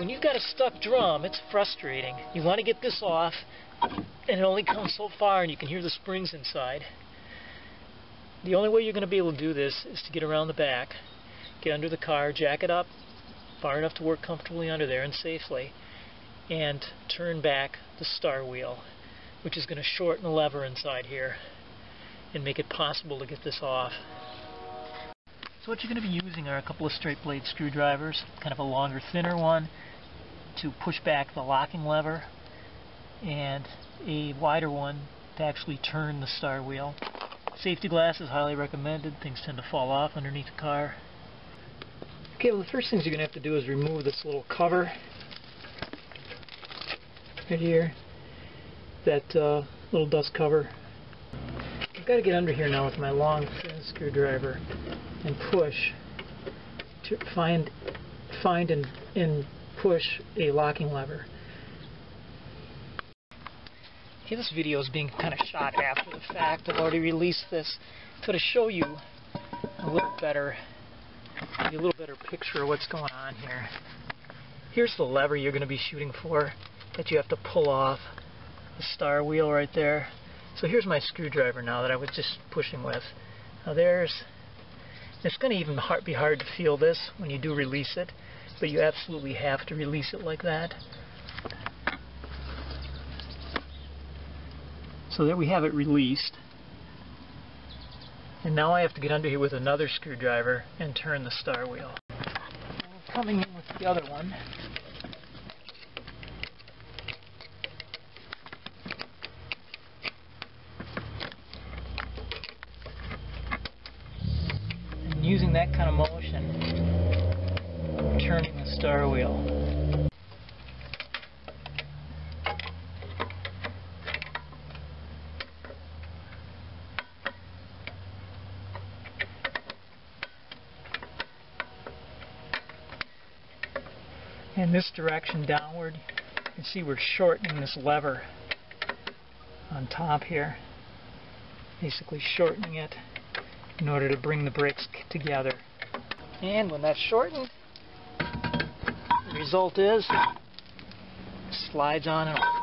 When you've got a stuck drum, it's frustrating. You want to get this off, and it only comes so far, and you can hear the springs inside. The only way you're going to be able to do this is to get around the back, get under the car, jack it up far enough to work comfortably under there and safely, and turn back the star wheel, which is going to shorten the lever inside here and make it possible to get this off. So what you're going to be using are a couple of straight blade screwdrivers, kind of a longer, thinner one to push back the locking lever, and a wider one to actually turn the star wheel. Safety glass is highly recommended. Things tend to fall off underneath the car. Okay, well the first things you're going to have to do is remove this little cover right here. That uh, little dust cover. I've got to get under here now with my long thin screwdriver and push to find find and, and push a locking lever. Okay, this video is being kind of shot after the fact. I've already released this. To show you a little better, a little better picture of what's going on here. Here's the lever you're going to be shooting for that you have to pull off the star wheel right there. So here's my screwdriver now that I was just pushing with. Now there's, it's going to even be hard to feel this when you do release it, but you absolutely have to release it like that. So there we have it released. And now I have to get under here with another screwdriver and turn the star wheel. Coming in with the other one. And using that kind of motion, turning the star wheel. in this direction downward. You can see we're shortening this lever on top here. Basically shortening it in order to bring the brakes together. And when that's shortened, the result is slides on and off.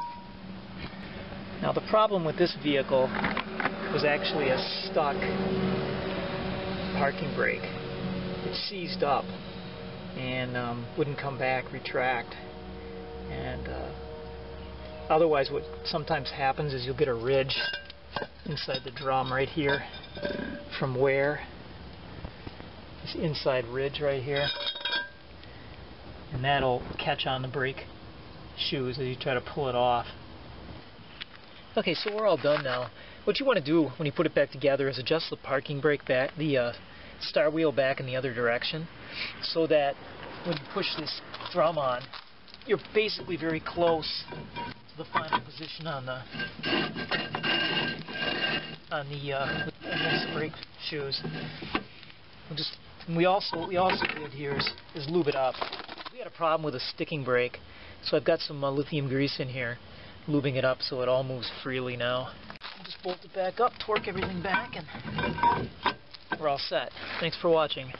Now the problem with this vehicle was actually a stuck parking brake. It seized up and um, wouldn't come back, retract. And uh, otherwise what sometimes happens is you'll get a ridge inside the drum right here from where This inside ridge right here. And that'll catch on the brake shoes as you try to pull it off. Okay, so we're all done now. What you want to do when you put it back together is adjust the parking brake back, the uh, star wheel back in the other direction so that when you push this drum on, you're basically very close the final position on the on the uh, brake shoes. We'll just we also we also did here is, is lube it up. We had a problem with a sticking brake, so I've got some uh, lithium grease in here, lubing it up so it all moves freely now. Just bolt it back up, torque everything back, and we're all set. Thanks for watching.